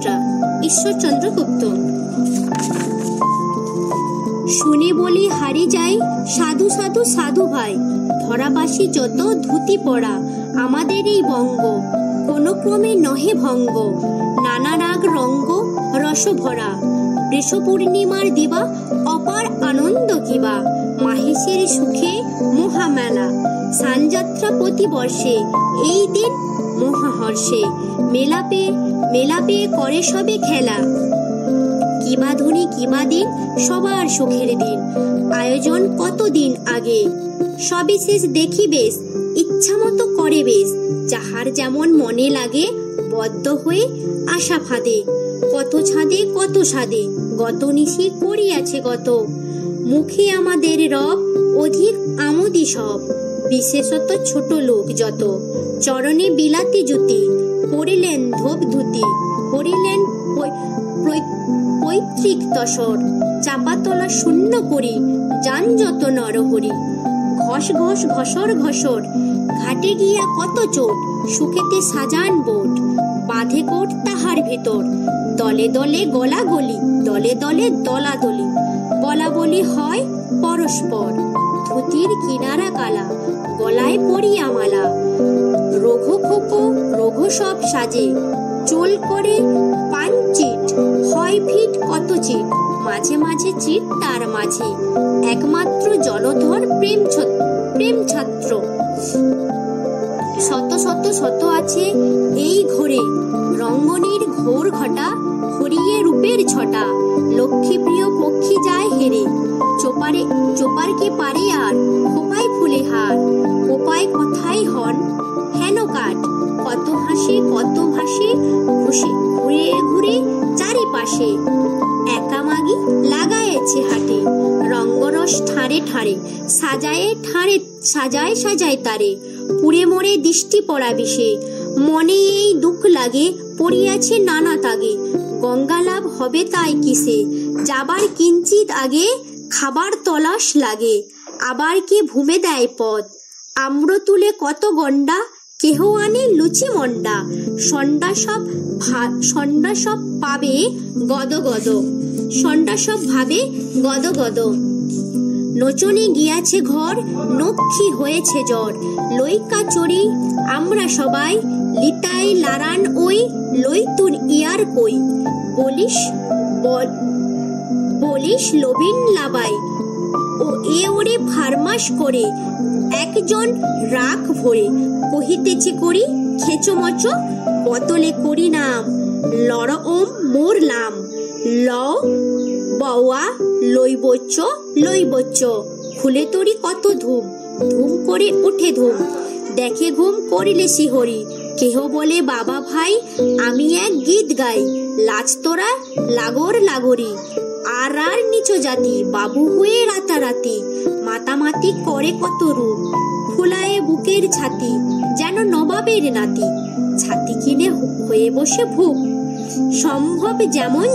যাত্রা ঈশ্বরচন্দ্র গুপ্ত। শুনে বলি হারি যাই, সাধু সাধু সাধু ভাই, ধরাবাসী যত ধুতি পড়া আমাদের এই বঙ্গ, কোনো ক্রমে নহে ভঙ্গ, নানা রাগ রঙ্গ রস ভরা বৃষ পূর্ণিমার দিবা, অপার আনন্দ কিবা, মাহেশের সুখে মহামেলা, সানযাত্রা প্রতি বর্ষে, এই দিন মহাহর্ষে মেলাপে মেলাপে করে সবে খেলা। কিবা ধনী কিবা দিন, সবার সুখের দিন। আয়োজন কতদিন আগে? সবিশেষ দেখি বেশ, ইচ্ছা মতো করে বেশ। যাহার যেমন মনে লাগে, বদ্ধ হয়ে আশা ফাঁদে। কত ছাদে, কত সাদে, গত নিশি করিয়াছে গত। মুখে আমাদের রব, অধিক আমোদি সব। বিশেষত ছোট লোক যত, চরণে বিলাতি জুতি পড়িলেন ধূপ ধুতি পড়িলেন পৈ- পৈ- পৈতৃক তসর, চাপাতলা শূন্য করি যান যত নরহরি। ঘষ ঘষ ঘসর ঘসর ঘাটে গিয়া কত চোট, সুখেতে সাজান বোট, বাঁধে কোট তাহার ভেতর, দলে দলে গলা গলি দলে দলে দলা দলি বলা বলি হয় পরস্পর। ধুতির কিনারা কালা, গলায় পড়িয়া মালা সব সাজে। চোল করে পান চিট, হয় ফিট কত চিট? মাঝে মাঝে চিট তার মাঝে। একমাত্র জলধর প্রেম প্রেম ছাত্র। শত শত শত আছে এই ঘোরে। রঙ্গনীর ঘোর ঘটা, হরিয়ে রূপের ছটা। সাজায় সাজায় তারে। পুড়ে মরে দৃষ্টি পড়া বিষে মনে এই দুঃখ লাগে, পড়িয়াছে নানা তাগে। গঙ্গা লাভ হবে তাই কিসে? যাবার কিঞ্চিত আগে খাবার তলাশ লাগে। আবার কে ভূমে দেয় পথ? আম্র তুলে কত গন্ডা কেহ আনে লুচি মন্ডা সন্ডা সব সন্ডা সব পাবে গদ গদ সন্ডা সব ভাবে গদ গদ নচনে গিয়াছে ঘর, নক্ষী হয়েছে জ্বর। লইকা চড়ি, আমরা সবাই, লিতাই লারান ওই, লইতুন ইয়ার কই। বলিস, বল- বলিস লবিন লাবাই। ও এ ওরে ফারমাস করে, একজন রাখ ভরে। কহিতেছে করি, খেচো মচ বতলে করি নাম। লড় ওম মোর লাম। ল বওয়া লইবচ্চ লইবচ্চ খুলে তরি কত ধুম ধুম করে উঠে ধুম। দেখে ঘুম করিলে শিহরি। কেহ বলে, বাবা ভাই, আমি এক গীত গাই। লাজ তোরা, লাগর লাগরি। আর আর নিচু জাতি, বাবু হয়ে রাতারাতি। মাতামাতি করে কত রূপ। ফুলায়ে বুকের ছাতি, যেন নবাবের নাতি। ছাতি কিনে হয়ে বসে ভুক যেমন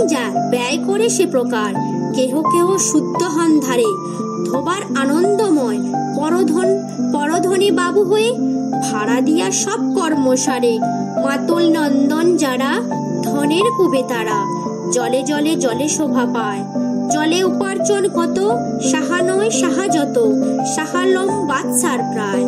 ব্যয় করে সে প্রকার। কেহ কেহ শুদ্ধ হন ধারে। ধোবার আনন্দময় পরধনে বাবু হয়ে ভাড়া দিয়া সব কর্মসারে মাতল নন্দন যারা, ধনের কুবে তারা। জলে জলে জলে শোভা পায়। জলে উপার্জন কত, সাহা নয় সাহা যত। সাহালম বাদশার প্রায়।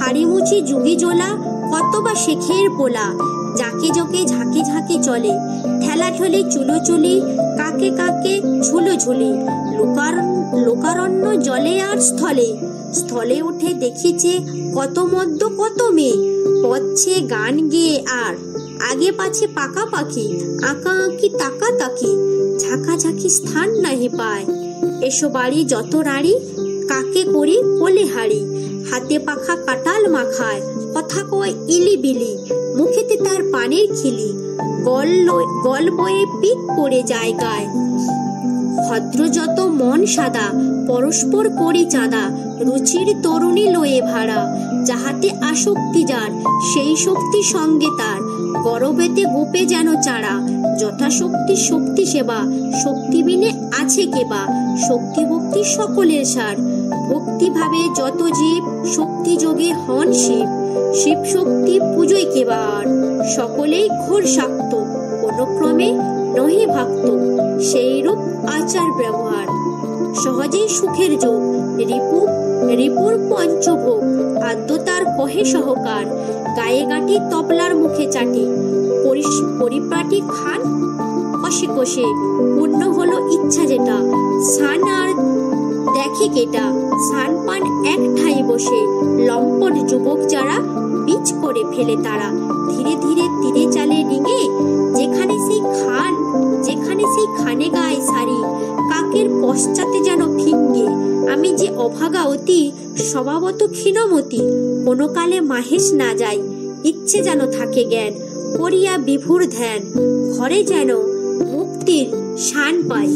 হাড়িমুচি যুগি জোলা কত বা শেখের পোলা। যাকে জকে ঝাঁকে ঝাঁকে চলে। ঠেলা ঠলে, চুলো চুলি, কাকে কাকে ঝুলো ঝুলি। লোকার, লোকারণ্য জলে আর স্থলে। স্থলে উঠে দেখিছে কত মদ্য, কত মেয়ে। পচ্ছে গান গেয়ে আর। আগে পাছে পাকা পাখি, আঁকা আঁকি তাকা তাকি। ঝাঁকা ঝাঁকি স্থান নাহি পায়। এসো বাড়ি যত রাড়ি কাকে করি কোলে হাড়ি। হাতে পাখা কাটাল মাখায়, কথা কয় ইলি বিলি মুখেতে তার পানের খিলি, গল গল বয়ে পিক পড়ে যায় গায়। ভদ্র যত মন সাদা, পরস্পর করে চাঁদা, রুচির তরুণী লয়ে ভাড়া, যাহাতে আসক্তি যার, সেই শক্তি সঙ্গে তার, গরবেতে গোপে যেন চারা যথাশক্তি শক্তি সেবা, শক্তি বিনে আছে কেবা, শক্তি ভক্তি সকলের সার। ভক্তি ভাবে যত জীব শক্তি যোগে হন শিব শিব শক্তি পুজোয় কেবার। সকলেই ঘোর শাক্ত ক্রমে নহি ভাক্ত সেই রূপ আচার ব্যবহার। সহজেই সুখের যোগ, রিপু, রিপুর পঞ্চভোগ, আদ্যতার কহে সহকার, গায়ে গাঁটি তবলার মুখে চাটি পরিপাটি খান কষে কষে। পূর্ণ হলো ইচ্ছা যেটা। সান আর দেখে কেটা। সান পান এক ঠাই বসে। লম্পট যুবক যারা বীজ করে ফেলে তারা। ধীরে ধীরে তীরে চালে ডিঙে। যেখানে সেই খান, যেখানে সেই খানে গায়ে সারি কাকের পশ্চাতে যেন ফিঙ্গে। আমি যে অভাগা অতি, স্বভাবত ক্ষীণমতি, কোনো কালে মাহেশ না যাই। ইচ্ছে যেন থাকে জ্ঞান, করিয়া বিভুর ধ্যান। ঘরে যেন মুক্তির শান পাই